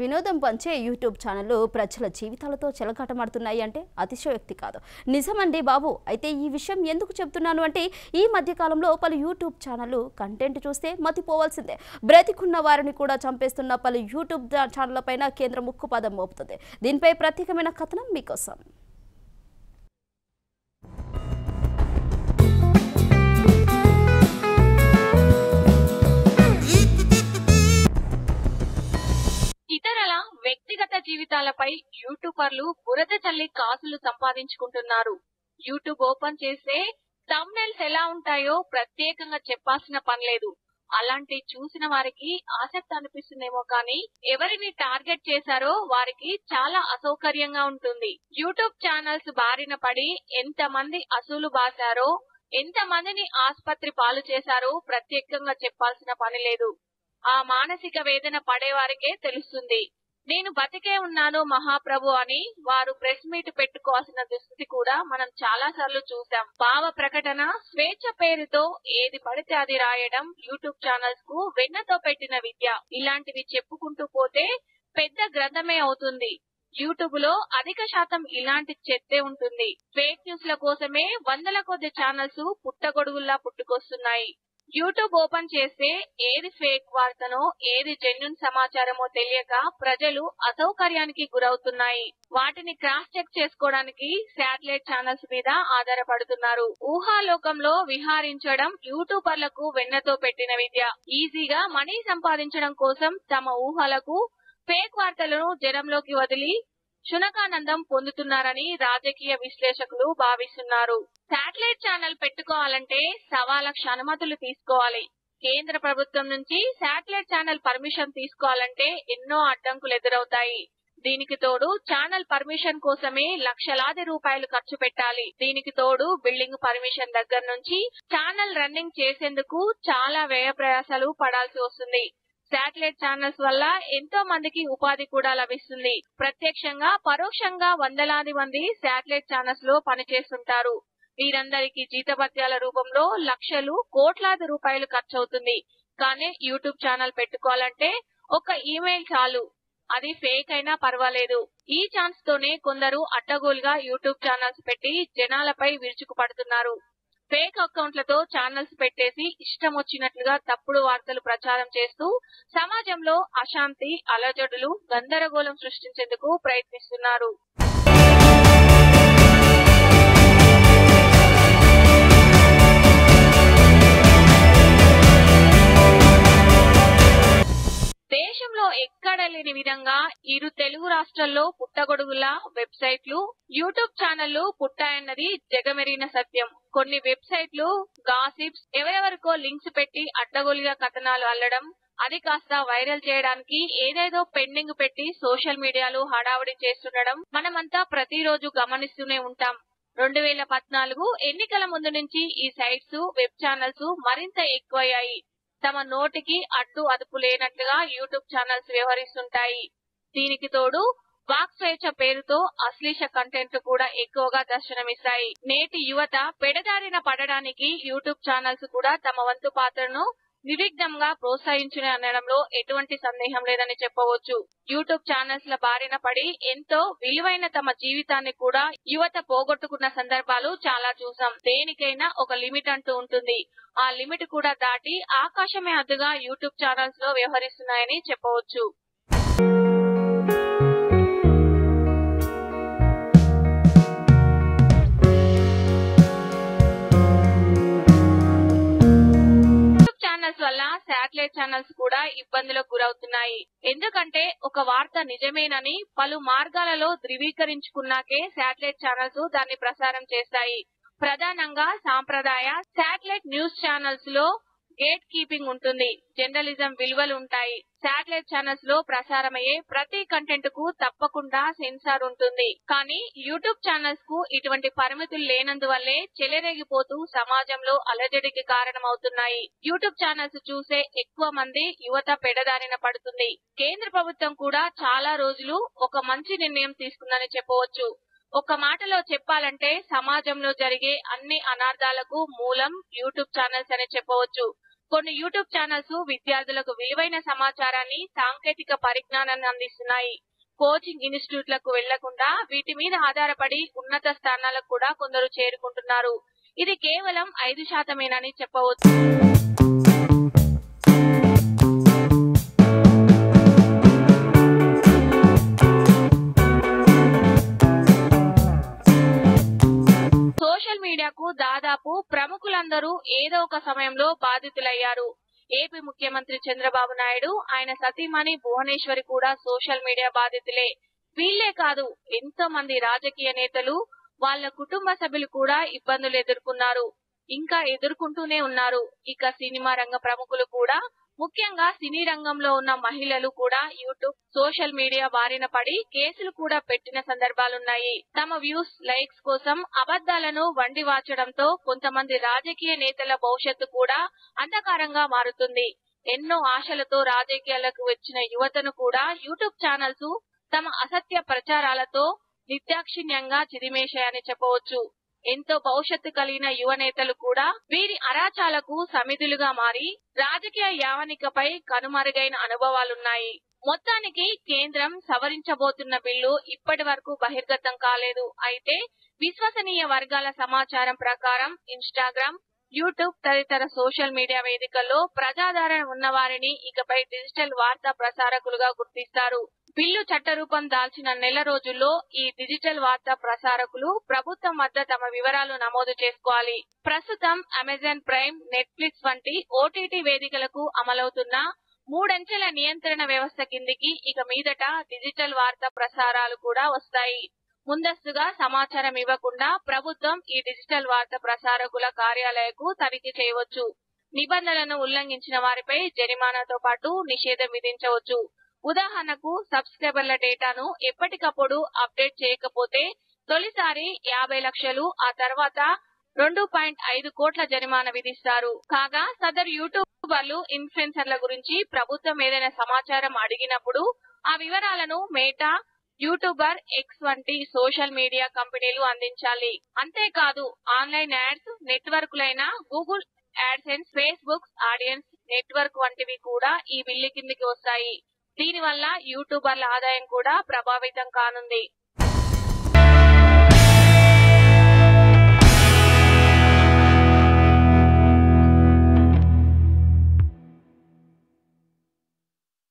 వినోదం పంచే యూట్యూబ్ ఛానళ్ళు ప్రజల జీవితాలతో చెలకాటమాడుతున్నాయి అంటే అతిశయోక్తి కాదు. నిజమండి బాబు. అయితే ఈ విషయం ఎందుకు చెప్తున్నాను అంటే ఈ మధ్య కాలంలో పలు యూట్యూబ్ ఛానళ్ళు కంటెంట్ చూస్తే మతిపోవాల్సిందే. బ్రతికున్న వారిని కూడా చంపేస్తున్న పలు యూట్యూబ్ ఛానళ్ళ పైన కేంద్రం ముక్కుపదం మోపుతుంది. దీనిపై ప్రత్యేకమైన కథనం మీకోసం. ఇతరుల వ్యక్తిగత జీవితాలపై యూట్యూబర్లు బురద చల్లి కాసులు సంపాదించుకుంటున్నారు. యూట్యూబ్ ఓపెన్ చేస్తే థంబ్నైల్స్ ఎలా ఉంటాయో ప్రత్యేకంగా చెప్పాల్సిన పనిలేదు అలాంటి చూసిన వారికి ఆసక్తి అనిపిస్తుందేమో కానీ ఎవరిని టార్గెట్ చేశారో వారికి చాలా అసౌకర్యంగా ఉంటుంది. యూట్యూబ్ ఛానల్స్ బారిన పడి ఎంత మంది అసూలు బాసారో ఎంత మందిని ఆసుపత్రి పాలు చేశారో ప్రత్యేకంగా చెప్పాల్సిన పని లేదు. ఆ మానసిక వేదన పడేవారికే తెలుస్తుంది. నేను బతికే ఉన్నాను మహాప్రభు అని వారు ప్రెస్ మీట్ పెట్టుకోవాల్సిన దుస్థితి కూడా మనం చాలా సార్లు చూసాం భావ ప్రకటన స్వేచ్ఛ పేరుతో ఏది పడితే అది రాయడం యూట్యూబ్ ఛానల్స్కు వెన్నతో పెట్టిన విద్య. ఇలాంటివి చెప్పుకుంటూ పోతే పెద్ద గ్రంథమే అవుతుంది. యూట్యూబ్లో అధిక శాతం ఇలాంటి చెత్తే ఉంటుంది. ఫేక్ న్యూస్ ల కోసమే వందల కొద్ది ఛానల్స్ పుట్టగొడుగుల్లా పుట్టుకొస్తున్నాయి. యూట్యూబ్ ఓపెన్ చేస్తే ఏది ఫేక్ వార్తనో ఏది జెన్యున్ సమాచారమో తెలియక ప్రజలు అసౌకర్యానికి గురవుతున్నాయి. వాటిని క్రాస్ చెక్ చేసుకోవడానికి శాటిలైట్ ఛానల్స్ మీద ఆధారపడుతున్నారు. ఊహాలోకంలో విహారించడం యూట్యూబర్లకు వెన్నతో పెట్టిన విద్య. ఈజీగా మనీ సంపాదించడం కోసం తమ ఊహలకు ఫేక్ వార్తలను జనంలోకి వదిలి శునకానందం పొందుతున్నారని రాజకీయ విశ్లేషకులు భావిస్తున్నారు. శాటిలైట్ ఛానల్ పెట్టుకోవాలంటే సవా లక్ష అనుమతులు తీసుకోవాలి. కేంద్ర ప్రభుత్వం నుంచి శాటిలైట్ ఛానల్ పర్మిషన్ తీసుకోవాలంటే ఎన్నో అడ్డంకులు ఎదురవుతాయి. దీనికి తోడు ఛానల్ పర్మిషన్ కోసమే లక్షలాది రూపాయలు ఖర్చు పెట్టాలి. దీనికి తోడు బిల్డింగ్ పర్మిషన్ దగ్గర నుంచి ఛానల్ రన్నింగ్ చేసేందుకు చాలా వ్యయ ప్రయాసాలు పడాల్సి వస్తుంది. శాటిలైట్ ఛానల్స్ వల్ల ఎంతో మందికి ఉపాధి కూడా లభిస్తుంది. ప్రత్యక్షంగా పరోక్షంగా వందలాది మంది శాటిలైట్ ఛానల్స్లో పనిచేస్తుంటారు. వీరందరికీ జీతభత్యాల రూపంలో లక్షలు కోట్లాది రూపాయలు ఖర్చవుతుంది. కానీ యూట్యూబ్ ఛానల్ పెట్టుకోవాలంటే ఒక ఈమెయిల్ చాలు. అది ఫేక్ అయినా పర్వాలేదు. ఈ ఛాన్స్ తోనే కొందరు అడ్డగోలుగా యూట్యూబ్ ఛానల్స్ పెట్టి జనాలపై విరుచుకుపడుతున్నారు. ఫేక్ అకౌంట్లతో ఛానల్స్ పెట్టేసి ఇష్టం వచ్చినట్లుగా తప్పుడు వార్తలు ప్రచారం చేస్తూ సమాజంలో అశాంతి అలజడులు గందరగోళం సృష్టించేందుకు ప్రయత్నిస్తున్నారు. ఇరు తెలుగు రాష్ట్రాల్లో పుట్టగొడుగుల వెబ్సైట్లు యూట్యూబ్ ఛానళ్ళు పుట్టాయన్నది జగమెరిగిన సత్యం. కొన్ని వెబ్సైట్లు గాసిప్స్ ఎవరెవరికో లింక్స్ పెట్టి అడ్డగోలుగా కథనాలు అల్లడం అది కాస్త వైరల్ చేయడానికి ఏదేదో పెండింగ్ పెట్టి సోషల్ మీడియాలో హడావుడి చేస్తుండడం మనమంతా ప్రతిరోజు గమనిస్తూనే ఉంటాం. రెండు వేల పద్నాలుగు ఎన్నికల ముందు నుంచి ఈ సైట్స్ వెబ్ ఛానల్స్ మరింత ఎక్కువయ్యాయి. తమ నోటికి అడ్డు అదుపు లేనట్లుగా యూట్యూబ్ ఛానల్స్ వ్యవహరిస్తుంటాయి. దీనికి తోడు వాక్ స్వేచ్ఛ పేరుతో అశ్లీష కంటెంట్ కూడా ఎక్కువగా దర్శనమిస్తాయి. నేటి యువత పెడదారిన పడడానికి యూట్యూబ్ ఛానల్స్ కూడా తమ వంతు పాత్రను నిర్విఘ్నంగా ప్రోత్సహించిన అనడంలో ఎటువంటి సందేహం లేదని చెప్పవచ్చు. యూట్యూబ్ ఛానల్స్ ల బారిన పడి ఎంతో విలువైన తమ జీవితాన్ని కూడా యువత పోగొట్టుకున్న సందర్భాలు చాలా చూసాం. దేనికైనా ఒక లిమిట్ అంటూ ఉంటుంది. ఆ లిమిట్ కూడా దాటి ఆకాశమే అద్దుగా యూట్యూబ్ ఛానల్స్లో వ్యవహరిస్తున్నాయని చెప్పవచ్చు. ఛానల్స్ కూడా ఇబ్బందులకు గురవుతున్నాయి. ఎందుకంటే ఒక వార్త నిజమేనని పలు మార్గాలలో ధృవీకరించుకున్నాకే శాటిలైట్ ఛానల్స్ దాన్ని ప్రసారం చేస్తాయి. ప్రధానంగా సాంప్రదాయ శాటిలైట్ న్యూస్ ఛానల్స్లో గేట్ కీపింగ్ ఉంటుంది జర్నలిజం విలువలు ఉంటాయి. శాటిలైట్ ఛానల్స్లో ప్రసారమయ్యే ప్రతి కంటెంట్కు తప్పకుండా సెన్సార్ ఉంటుంది. కానీ యూట్యూబ్ ఛానల్స్కు ఇటువంటి పరిమితులు లేనందువల్లే చెలరేగిపోతూ సమాజంలో అలజడికి కారణమవుతున్నాయి. యూట్యూబ్ ఛానల్స్ చూసే ఎక్కువ మంది యువత పెడదారిన పడుతుంది. కేంద్ర ప్రభుత్వం కూడా చాలా రోజులు ఒక మంచి నిర్ణయం తీసుకుందని చెప్పవచ్చు. ఒక మాటలో చెప్పాలంటే సమాజంలో జరిగే అన్ని అనార్థాలకు మూలం యూట్యూబ్ ఛానల్స్ అని చెప్పవచ్చు. కొన్ని యూట్యూబ్ ఛానల్స్ విద్యార్థులకు విలువైన సమాచారాన్ని సాంకేతిక పరిజ్ఞానాన్ని అందిస్తున్నాయి. కోచింగ్ ఇన్స్టిట్యూట్లకు వెళ్ళకుండా వీటి మీద ఆధారపడి ఉన్నత స్థానాలకు కూడా కొందరు చేరుకుంటున్నారు. ఇది కేవలం ఐదు శాతమేనని చెప్పవచ్చు. మీడియాకు దాదాపు ప్రముఖులందరూ ఏదో ఒక సమయంలో బాధితులయ్యారు. ఏపీ ముఖ్యమంత్రి చంద్రబాబు నాయుడు ఆయన సతీమణి భువనేశ్వరి కూడా సోషల్ మీడియా బాధితులే. వీళ్ళే కాదు ఎంతో మంది రాజకీయ నేతలు వాళ్ళ కుటుంబ సభ్యులు కూడా ఇబ్బందులు ఎదుర్కొన్నారు. ఇంకా ఎదుర్కొంటూనే ఉన్నారు. ఇక సినిమా రంగ ప్రముఖులు కూడా ముఖ్యంగా సినీ రంగంలో ఉన్న మహిళలు కూడా యూట్యూబ్ సోషల్ మీడియా బారిన పడి కేసులు కూడా పెట్టిన సందర్భాలున్నాయి. తమ వ్యూస్ లైక్స్ కోసం అబద్దాలను వండి వాచడంతో కొంతమంది రాజకీయ నేతల భవిష్యత్తు కూడా అంధకారంగా మారుతుంది. ఎన్నో ఆశలతో రాజకీయాలకు వచ్చిన యువతను కూడా యూట్యూబ్ ఛానల్స్ తమ అసత్య ప్రచారాలతో నిర్దాక్షిణ్యంగా చిదిమేశాయని చెప్పవచ్చు. ఎంతో భవిష్యత్తు కలిగిన యువ నేతలు కూడా వీరి అరాచాలకు సమిధులుగా మారి రాజకీయ యావనికపై కనుమరుగైన అనుభవాలున్నాయి. మొత్తానికి కేంద్రం సవరించబోతున్న బిల్లు ఇప్పటి వరకు బహిర్గతం కాలేదు. అయితే విశ్వసనీయ వర్గాల సమాచారం ప్రకారం ఇన్స్టాగ్రామ్ యూట్యూబ్ తదితర సోషల్ మీడియా వేదికల్లో ప్రజాదరణ ఉన్న వారిని ఇకపై డిజిటల్ వార్తా ప్రసారకులుగా గుర్తిస్తారు. బిల్లు చట్టరూపం దాల్చిన నెల రోజుల్లో ఈ డిజిటల్ వార్తా ప్రసారకులు ప్రభుత్వం వద్ద తమ వివరాలు నమోదు చేసుకోవాలి. ప్రస్తుతం అమెజాన్ ప్రైమ్ నెట్ఫ్లిక్స్ వంటి ఓటీటీ వేదికలకు అమలవుతున్న మూడంచెల నియంత్రణ వ్యవస్థ కిందికి ఇక మీదట డిజిటల్ వార్తా ప్రసారాలు కూడా వస్తాయి. ముందస్తుగా సమాచారం ఇవ్వకుండా ప్రభుత్వం ఈ డిజిటల్ వార్తా ప్రసారకుల కార్యాలయకు తనిఖీ చేయవచ్చు. నిబంధనలను ఉల్లంఘించిన వారిపై జరిమానాతో పాటు నిషేధం విధించవచ్చు. ఉదాహరణకు సబ్స్క్రైబర్ల డేటాను ఎప్పటికప్పుడు అప్డేట్ చేయకపోతే తొలిసారి యాభై లక్షలు ఆ తర్వాత రెండు పాయింట్ ఐదు కోట్ల జరిమానా విధిస్తారు. కాగా సదరు యూట్యూబర్లు ఇన్ఫ్లుయెన్సర్ల గురించి ప్రభుత్వం ఏదైనా సమాచారం అడిగినప్పుడు ఆ వివరాలను మేటా యూట్యూబర్ ఎక్స్ వంటి సోషల్ మీడియా కంపెనీలు అందించాలి. అంతేకాదు online ads నెట్వర్క్లైన Google AdSense Facebook Audience Network వంటివి కూడా ఈ బిల్లు కిందికి వస్తాయి. దీనివల్ల యూట్యూబర్ల ఆదాయం కూడా ప్రభావితం కానుంది.